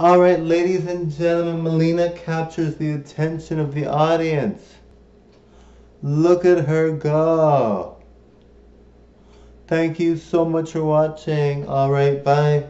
Alright, ladies and gentlemen, Melina captures the attention of the audience. Look at her go. Thank you so much for watching. Alright, bye.